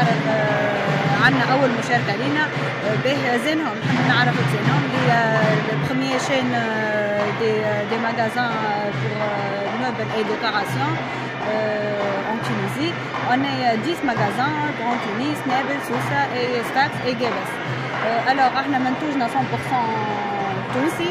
المعرض آه، عندنا أول مشاركة لينا آه، به زينهم نحب نعرف زينهم اللي البروميير شين دي دي ماغازان بور مeubles et décoration en Tunisie. On est 10 magasins, Grand Tunis, Nebel, Sousa et Stax et Gebes. Alors إحنا منتوجنا 100% تونسي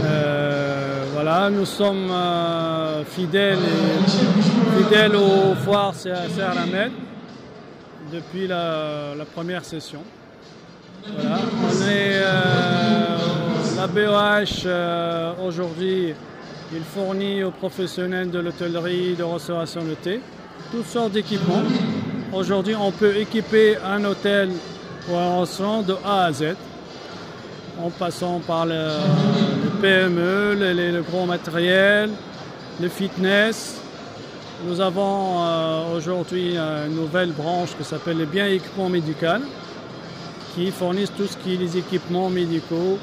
Nous sommes euh, fidèles, aux foires CRML depuis la, première session. Voilà, euh, la BOH euh, aujourd'hui, il fournit aux professionnels de l'hôtellerie, de restauration de thé, toutes sortes d'équipements. Aujourd'hui, on peut équiper un hôtel ou un restaurant de A à Z en passant par le PME, le, gros matériel, le fitness. Nous avons euh, aujourd'hui une nouvelle branche qui s'appelle les biens et équipements médicaux qui fournissent tout ce qui est les équipements médicaux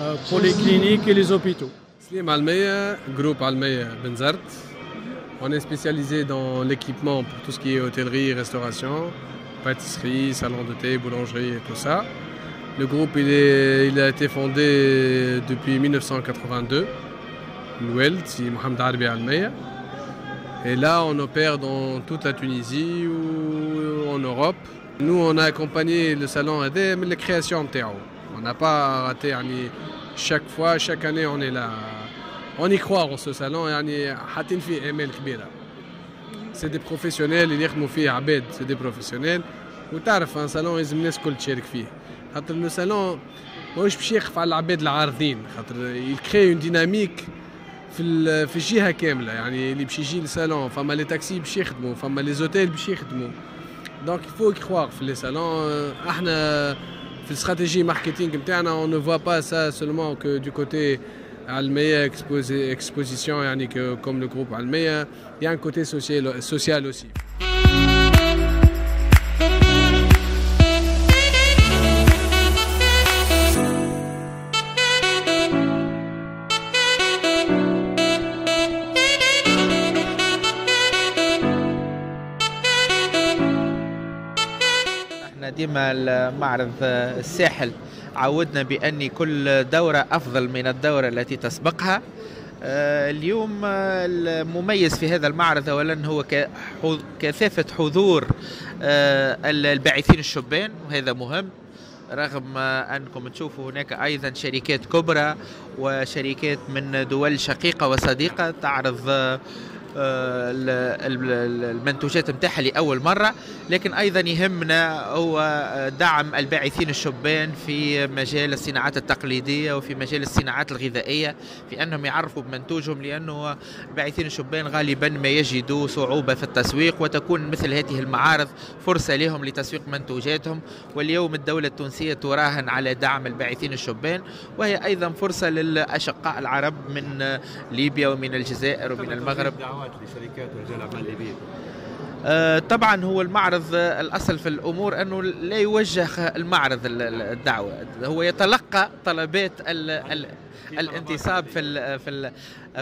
euh, pour les cliniques et les hôpitaux. Slim Almeya, groupe Almeya Benzart. On est spécialisé dans l'équipement pour tout ce qui est hôtellerie, restauration, pâtisserie, salon de thé, boulangerie et tout ça. Le groupe il, est, il a été fondé depuis 1982. L'Ouel, c'est Mohamed Arbi Almeya. Et là, on opère dans toute la Tunisie ou en Europe. Nous, on a accompagné le salon AD, mais la création Théo. On n'a pas raté yani, chaque fois, chaque année, on est là. On y croit en ce salon. Yani, c'est des professionnels, c'est des professionnels. وتعرف ان صالون لازم الناس الكل تشارك فيه خاطر le salon ماهوش باش يخف على العباد العارضين خاطر يكري une dynamique في في الجهه كاملة يعني اللي باش يجي للصالون فما les taxis باش يخدموا فما les hôtels باش يخدموا. donc il faut croire في les salons إحنا في ال stratégie marketing نتاعنا on ne voit pas ça seulement que de côté Almeya exposition يعني le groupe Almeya il y a un côté social, social aussi ديما المعرض الساحل. عودنا بأن كل دورة أفضل من الدورة التي تسبقها. اليوم المميز في هذا المعرض اولا هو كثافة حضور الباعثين الشبان وهذا مهم. رغم أنكم تشوفوا هناك أيضا شركات كبرى وشركات من دول شقيقة وصديقة تعرض المنتوجات نتاعها لأول مرة لكن أيضا يهمنا هو دعم الباعثين الشبان في مجال الصناعات التقليدية وفي مجال الصناعات الغذائية في أنهم يعرفوا بمنتوجهم لأنه الباعثين الشبان غالبا ما يجدوا صعوبة في التسويق وتكون مثل هذه المعارض فرصة لهم لتسويق منتوجاتهم. واليوم الدولة التونسية تراهن على دعم الباعثين الشبان وهي أيضا فرصة للأشقاء العرب من ليبيا ومن الجزائر ومن المغرب. دعوات لشركات ورجال أعمال ليبيين آه طبعا هو المعرض الأصل في الأمور أنه لا يوجه المعرض الدعوة. هو يتلقى طلبات ال ال الانتصاب في ال في ال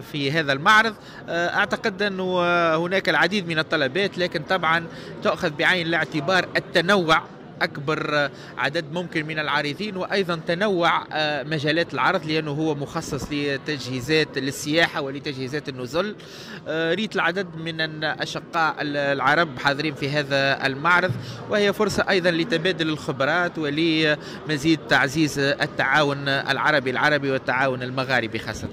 في هذا المعرض. أعتقد أنه هناك العديد من الطلبات لكن طبعا تؤخذ بعين الاعتبار التنوع أكبر عدد ممكن من العارضين وأيضا تنوع مجالات العرض لأنه هو مخصص لتجهيزات للسياحة ولتجهيزات النزل. ريت العدد من الأشقاء العرب حاضرين في هذا المعرض وهي فرصة أيضا لتبادل الخبرات ولمزيد تعزيز التعاون العربي العربي والتعاون المغاربي خاصة.